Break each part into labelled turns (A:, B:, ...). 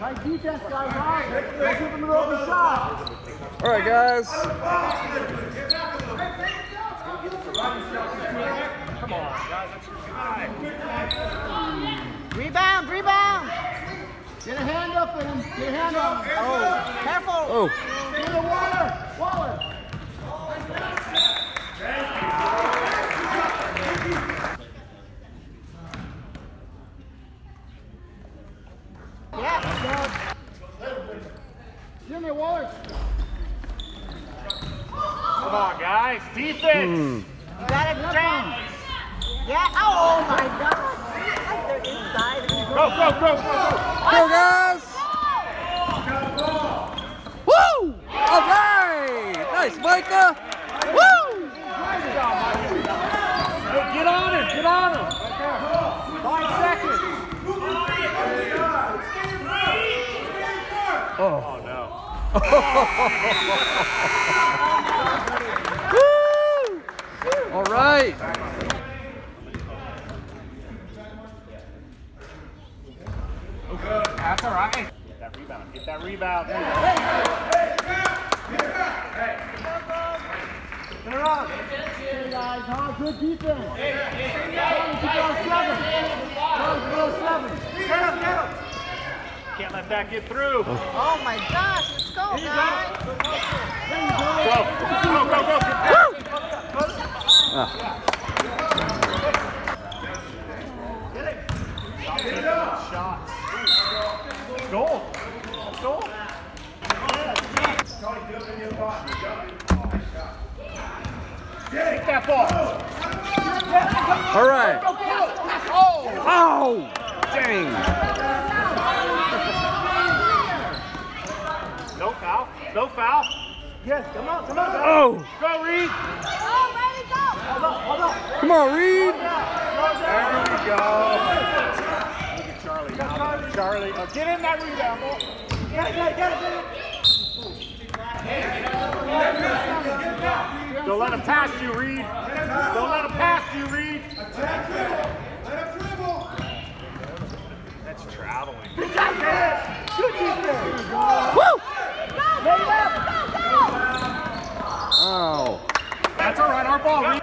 A: Nice
B: defense, guys. Ron. Don't give him an open shot.
C: All right, guys.
D: Rebound, rebound.
B: Get a hand up in him. Get a hand up.
D: Oh, careful.
C: Oh.
B: Get a Waller. Waller.
D: Yeah.
B: Jimmy Waller.
A: Come on, guys. Defense.
C: Hmm.
D: You got it, Jen. Yeah. Oh my God. They're inside.
A: Go, go, go, go, go.
C: Go, guys. Woo! All right. Nice, Micah. Woo!
A: Hey, get on him, get on him. Five seconds.
C: Oh.
A: Oh, no.
C: Woo! All right.
A: That's all right. Get that rebound, get that rebound.
B: Hey, guys. Huh? Good defense. Charlie, keep it on seven. Charlie, keep it on seven.
A: Can't let that get through.
D: Oh my gosh. Let's go, guys.
A: go, go, go. Get that. Shots. Goal. Goal. Take that ball.
C: All right. Oh! Dang.
A: No foul. No foul. Yes, come on, come on.
C: Oh!
A: Go, Reed.
E: Go!
C: Come on, Reed.
A: There we go. Look at Charlie. Now, Charlie, oh, get in that rebound. Get it, get it, get it. Don't let him pass you, Reed. Don't let him pass you, Reed. That's traveling.
C: Woo! Oh.
A: That's all right, our ball, Reed.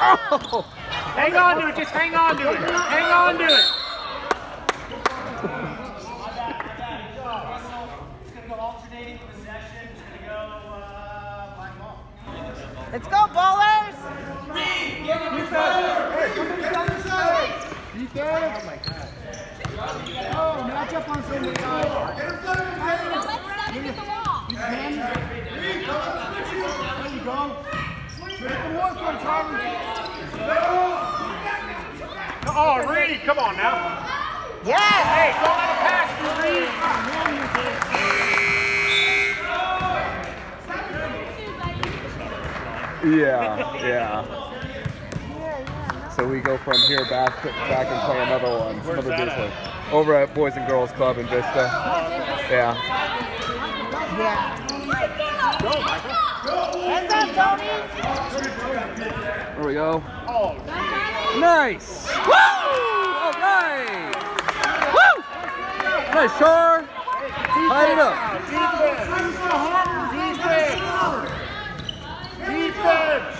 A: Oh, no.
C: Oh! Oh!
A: Hang on to it. Just hang on to it. Hang on to it.
D: Let's go, ballers.
B: Defense. Oh, match up on somebody, guys.
E: Now let Seth get the ball.
B: There you go.
A: Oh, Reed, come on now.
D: Yes.
A: Hey, don't let him pass you, Reed.
C: Yeah, yeah. so we go from here back back and play another one,
A: Where's
C: another
A: that
C: beach league. Over at Boys and Girls Club in Vista. Yeah.
D: Yeah.
A: Go, Michael.
D: Hands up, Tony.
C: There we go.
A: Oh,
C: Nice. Woo! All right. Woo! Nice, Char. Tied it up.
A: defense. Defense.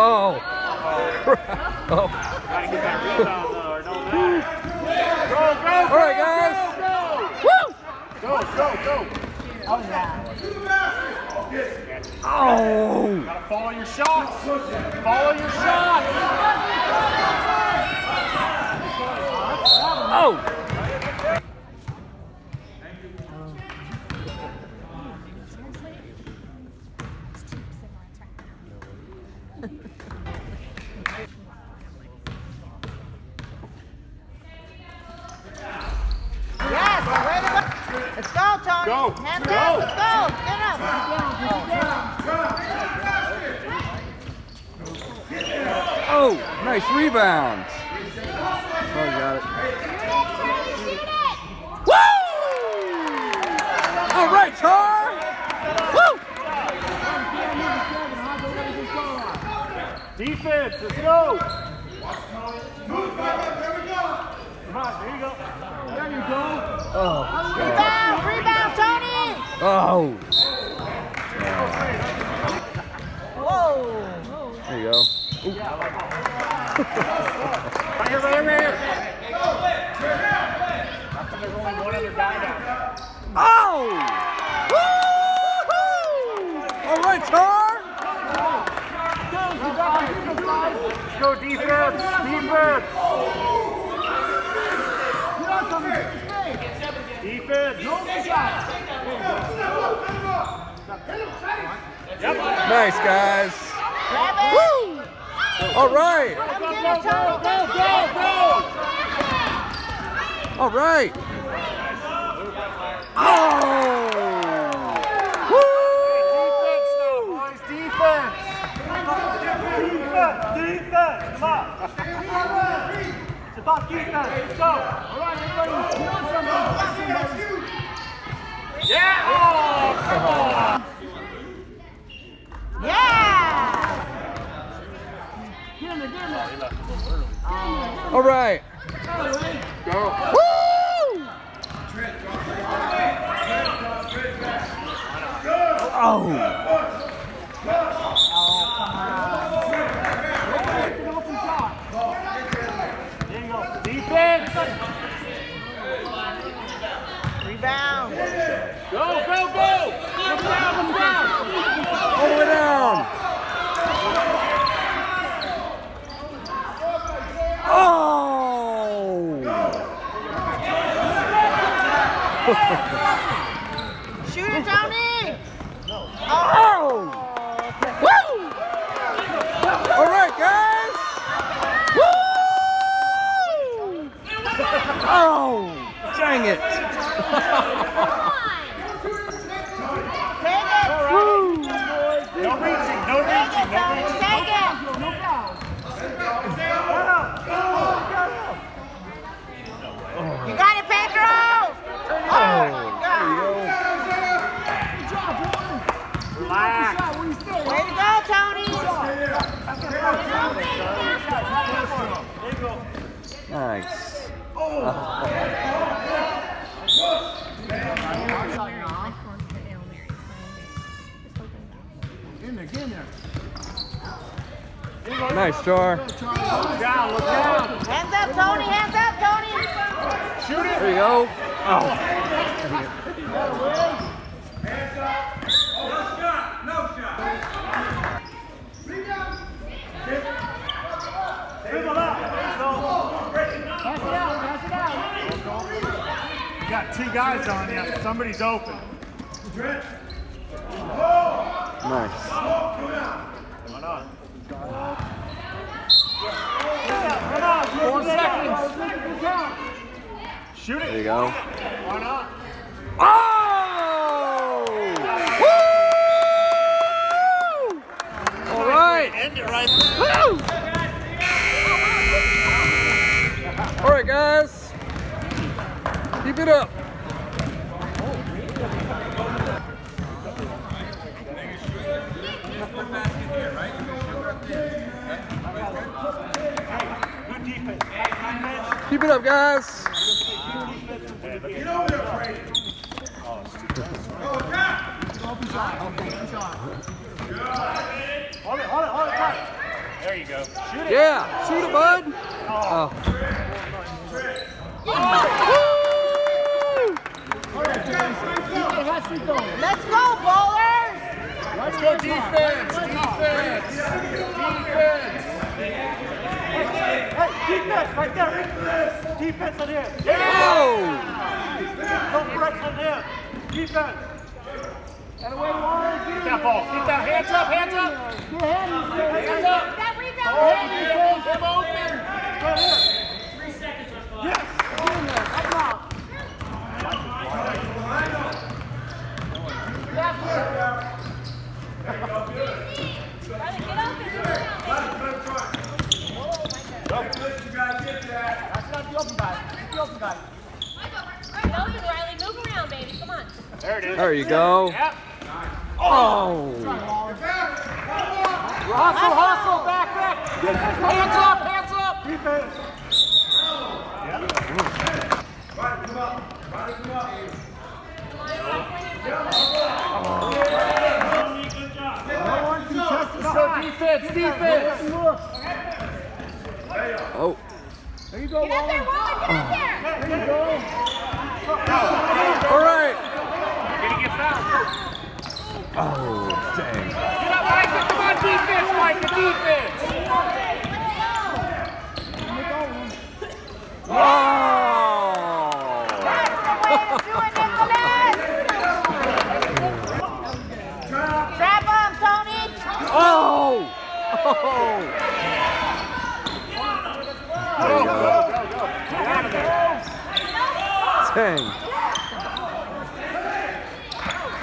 A: Defense.
B: Get a hand in his face.
C: Oh.
A: Gotta get that rebound though, or don't matter. Go, go,
C: All right, guys. Woo!
A: go, go, go.
D: Oh, yeah.
C: Oh.
A: Gotta follow your shots. Follow your shots.
C: Oh.
D: Yes, way to go. Let's go, Tony.
A: Go.
D: Hands
A: Go.
D: up. Let's go. Get up.
C: Oh, nice rebound. Oh, you got it. Woo! All right, Char. Woo!
A: Defense, let's go. Come on, there you go.
B: There you go.
C: Oh.
D: Rebound. Rebound, Tony.
C: Oh.
D: Whoa.
C: There you go.
A: Right here, right here, right here. How come there's only one other guy down there?
C: Oh! Woo! All right, Char.
A: Let's go defense, defense. Defense.
C: Nice, guys. Woo! All right. All right. Oh! Woo!
A: Defense now, boys. Defense. Defense. Defense. Come on. It's about defense. Let's go.
B: All right, everybody. Get on somebody. Get on somebody.
A: Yeah. Oh, come on.
D: Yeah.
B: Get in there, get in there.
C: All right.
A: Go.
C: Woo! Oh!
A: There you go. Defense.
D: Rebound.
A: Go, go, go. Come down, come down.
C: All the way down. Oh!
D: Shoot it, Tony.
C: Oh! Woo! All right, guys. Woo! Oh! Dang it!
D: Take it.
C: Woo!
A: No reaching, no
D: Take
A: reaching,
D: it,
A: no
D: Tony.
A: reaching.
D: Take it.
B: No foul.
D: You got it, Pedro. Oh, my God.
B: Good job, boys.
A: Relax.
B: Shot, what do you say?
D: Way to go, Tony.
C: Nice.
B: In there, get in there.
C: Nice, Char.
A: Look down, look down.
D: Hands up, Tony. Hands up, Tony.
A: Shoot it.
C: There you go. Oh.
A: Dribble up.
B: Pass it out, pass it out.
A: You got two guys on you. Somebody's open.
C: Nice.
A: Come on. Come on. Shoot it.
C: There you go.
A: Why not?
C: Oh! Woo! All right.
A: End it right
C: Woo! All right, guys. Keep it up.
A: Good defense. Defense.
C: Keep it up, guys.
A: Hold it, hold it, hold it. There you go. Shoot it.
C: Yeah, shoot it, bud. Oh.
D: Let's go!
A: Go defense. Defense. Defense. Hey, defense right there. Defense on him. Yeah.
C: Oh!
A: Don't press on him. Defense. Get away, Warren. Keep that ball. Keep that. Hands up. Hands up. Hands up.
E: That rebound.
A: Hold him. Him open. Right here. Three seconds left. Yes.
E: Riley, get up and move around, baby.
B: That's not the open guy. That's the open guy.
E: No, you, Riley, move around, baby. Come on.
A: There it is.
C: There you go.
A: Yep.
C: Oh!
A: Hustle, hustle, back, back. Hands up, hands up. Defense.
B: No one can test the
A: Go
B: high.
A: defense, defense.
B: Look.
C: Oh!
B: There you go,
E: Get up there,
B: Waller.
E: Waller. Get up there.
B: There you go.
C: All right. Oh, dang.
A: Get up, Micah. Come on, defense, Micah, defense.
C: Oh! Oh! Dang.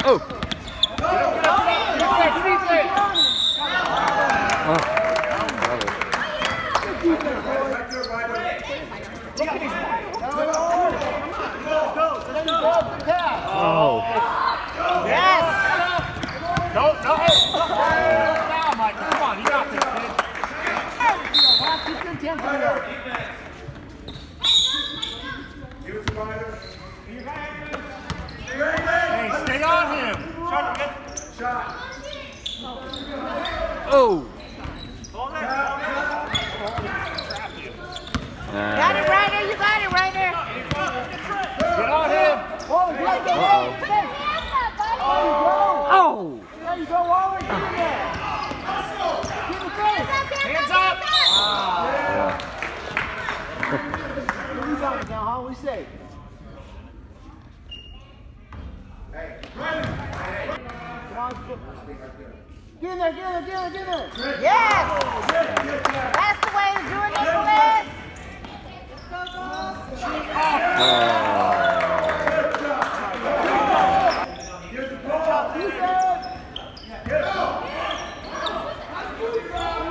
C: Oh!
A: Defense, defense.
C: Oh!
D: Yes!
A: No, no. Foul, Micah. Come on, you got this, kid.
B: Last two ten tenths of it.
A: Hey, stay on him.
C: Oh!
D: Got it, Ryder, you got it, Ryder!
A: Get on him.
B: Oh, yeah, yeah, yeah.
E: Hands up.
C: Oh!
B: There you go, Waller. Get in there. Get in face.
A: Hands up.
B: Rebound now, huh? We say. Come on, Get in there, get in there, get in there, get in there.
D: Yes! That's the way to do it, Nicholas!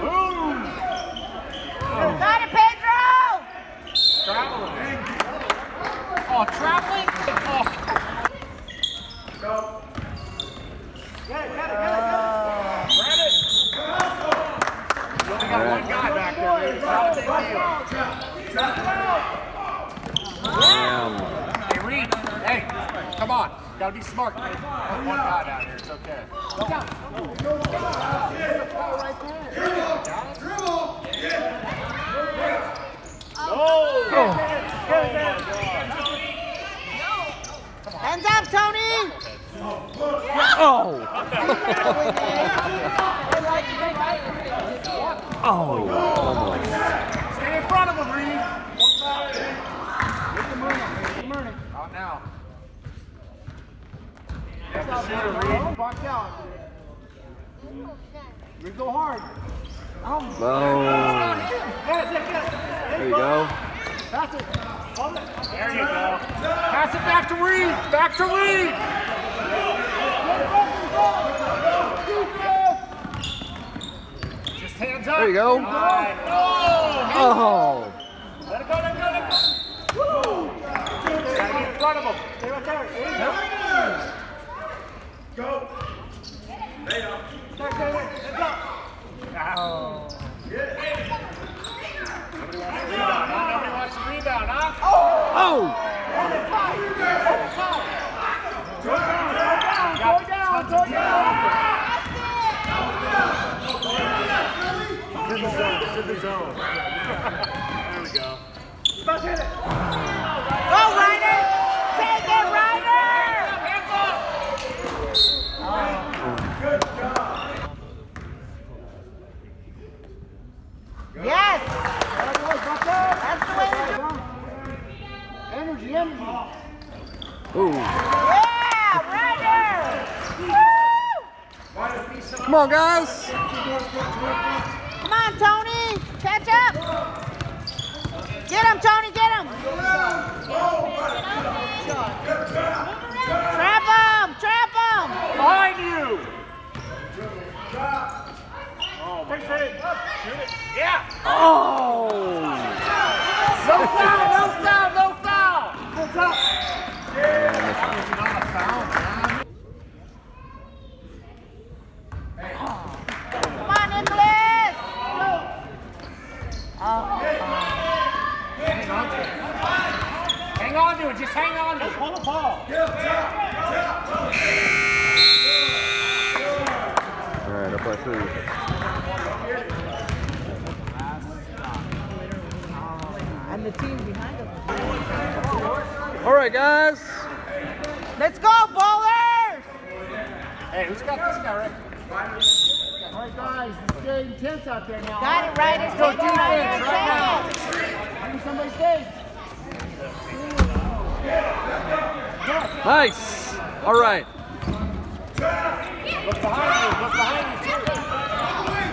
A: Boom.
D: Got it, Pedro!
A: Traveling. Oh, traveling? Oh. Grab it. You only got one guy back there. dude. It's not a big deal.
C: Damn.
A: Hey, Reed. Hey, come on. Gotta be smart. Only one guy down here. It's okay.
D: Hands up, Tony!
C: Oh! Oh! Almost.
A: Stay in front of him, Reed.
B: Get the Myrna, get the
A: now.
B: Watch out, Myrna. Watch out. We go hard. Oh,
C: No. There you go.
B: pass it.
A: There you go. Pass it back to Reed. Back to Reed. Just hands up.
C: There you go.
A: Oh,
C: Oh.
A: Let it go, let it go, let it go. Get in front of. Stay right there. You go. Go. Stay, stay, stay. Up. Oh. Nobody wants to rebound, huh?
C: Oh.
A: Go down, go down. It's in the zone, it's in the zone. there we go.
D: Go, Ryder! Take it, Ryder! Yes! That's the way to do it.
B: Energy, energy.
C: Ooh.
D: Yeah, Ryder! Woo!
C: Come on, guys.
D: Come on, Tony! Catch up! Get him, Tony, get him! Trap him! Trap him!
A: Behind you. Oh, my God. Shoot it. Yeah.
C: Oh.
A: No foul, no foul, no foul.
D: Come on, Nicholas! Oh,
A: Hang on to it. Hang on to it. Just hang on to it. Hold the ball.
C: All right, up by three.
D: and the team behind us.
C: All right, guys.
D: Let's go, ballers!
A: Hey, who's got this guy right?
B: All right, guys, it's getting intense out there now.
D: Got it, Ryder.
A: go
D: Take it, Ryder.
A: defense,
D: Take it.
B: I need somebody stays.
C: Nice. All right.
A: Look behind you. Look behind you. too.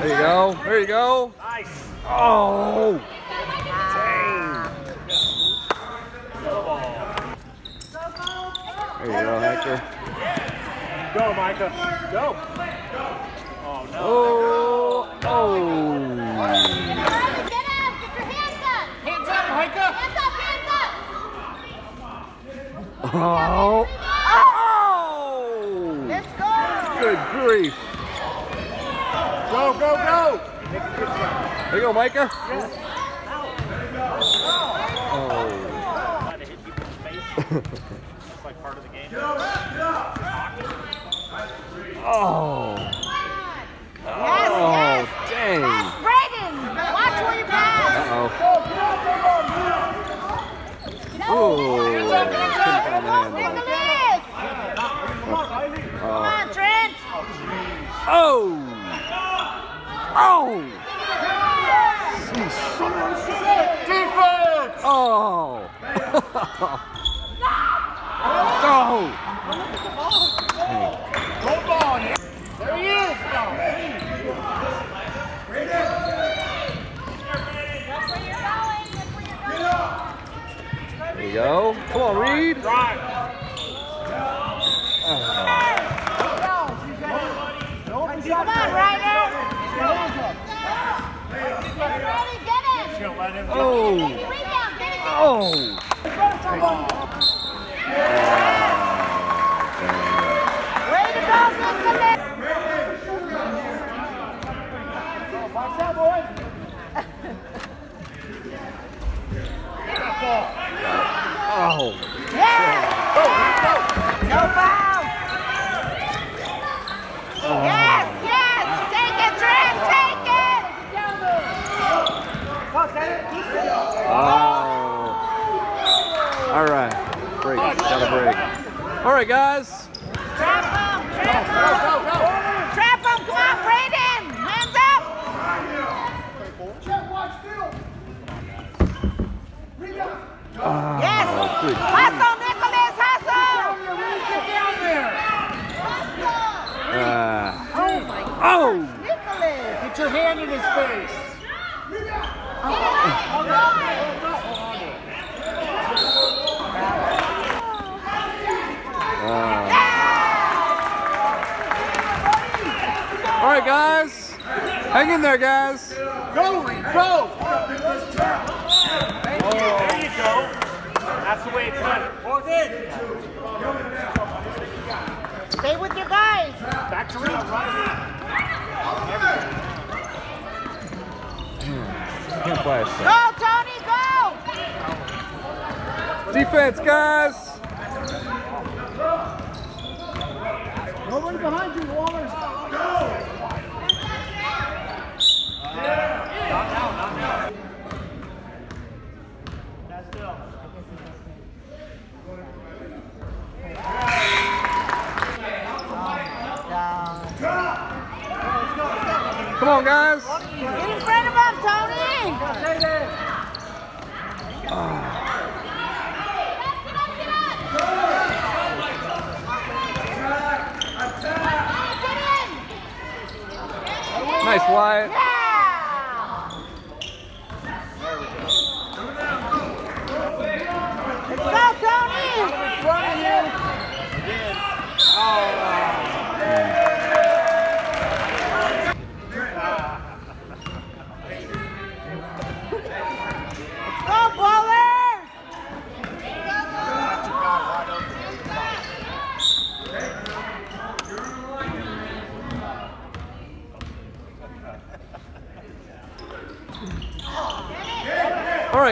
C: There you go. There you go.
A: Nice.
C: Oh. Ah. There you go, Hector.
A: Go, Micah. Go. Oh, no.
C: Oh. Oh.
E: Get up! Get your hands up!
A: Hands up, Micah.
E: Hands up! Hands up!
C: Oh. Oh.
D: Let's go!
C: Good grief.
A: Go, go, go.
C: There you go, Micah. Oh.
A: Try to hit people in the face. It's like part of the game.
C: Oh.
D: Yes,
C: Oh,
D: yes!
C: dang.
D: Pass Braden! Watch where you pass!
C: Uh-oh. Ooh. Couldn't find the handle.
D: Nicholas! Come on, Trent!
C: Oh. Oh.
A: Defense.
C: Oh.
A: Go ball. yeah. There he is.
E: That's where you're going! That's where you're going!
C: There you go. Come on, Reed.
A: Drive.
D: Come on, Ryder!
E: Get ready! Get it!
A: Just gonna let him.
C: Oh.
E: Get it!
C: Oh.
D: Way to go, Nicholas!
B: Watch out, boys.
C: Oh.
D: Yeah! No foul! Yes, yes! Take it, Trent! Take it!
C: Oh. All right. Break. Got a break. All right, guys.
D: Trap him! Trap him! Trap him! Come on, Braden! Hands up! Yes!
C: good.
D: Hustle, Nicholas! Hustle!
C: Uh,
D: Oh my God!
C: oh.
D: Nicholas!
A: Get your hand in his face.
C: Guys. Hang in there, guys.
A: Go, Reed, go! There you go. That's the way it's done. Fourth in.
D: Stay with your guys.
A: Back to Reed,
C: Can't play a.
D: Go, Tony, go!
C: Defense, guys.
B: Nobody behind you, Wallace.
C: Come on, guys.
D: Get in front of him, Tony!
C: Nice, Wyatt.
D: Yeah! Let's go, Tony! Let's go, ballers!
C: All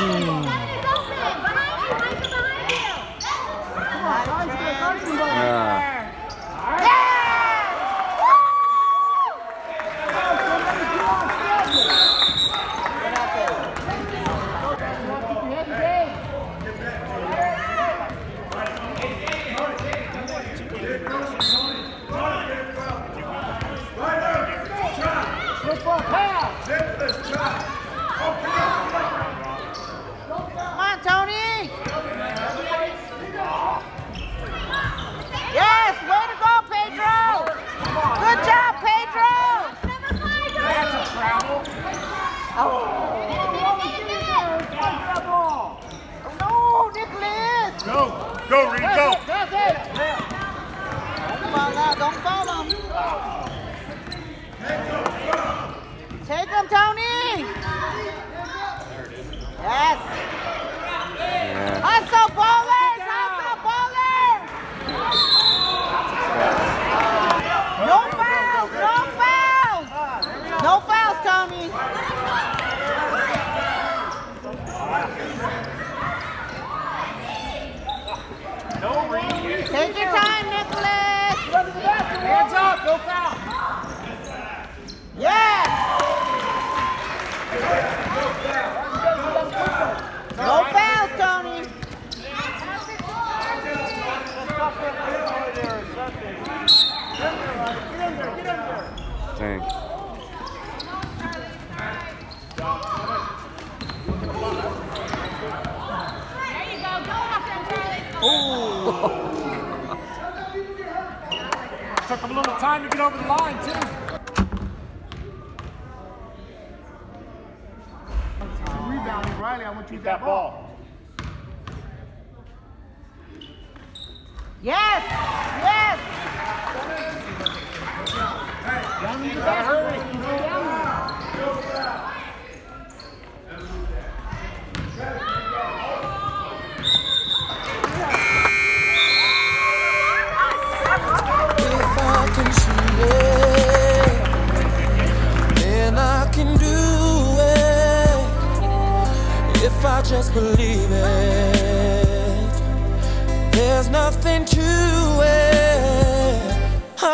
E: Seven is open! Seven is open! Behind you, Michael, behind you!
C: Yeah.
D: Yes! Come on, Tony! Yes, way to go, Pedro! Good job, Pedro!
E: Number five, go!
D: No, Nicholas!
A: Go, go, Reed, go.
D: Don't fall out, him. Take him, Tony! Yes!
C: Yeah.
D: Hustle, ballers! Hustle, ballers! No fouls! No fouls! No fouls, Tony!
A: No,
D: Take your time, Nicholas!
A: Hands up, no foul.
D: Yes! No fouls, Tony!
C: Dang.
E: There you go, go after him, Charlie.
A: Took him a little time to get over the line, too.
B: Rebounding, Riley. I want you to
A: Keep that ball.
D: Yes! Yes!
A: Gotta hurry.
F: If I can see it, then I can do it. If I just believe it, there's nothing to.